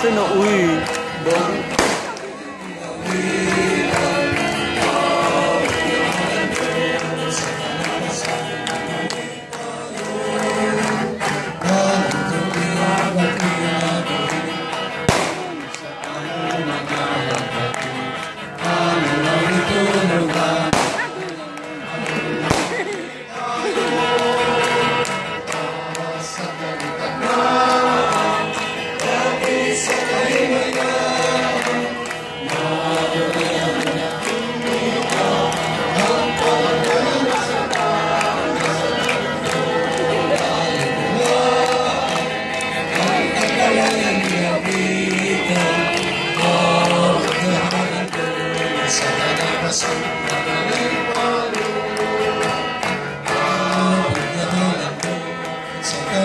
真的无语。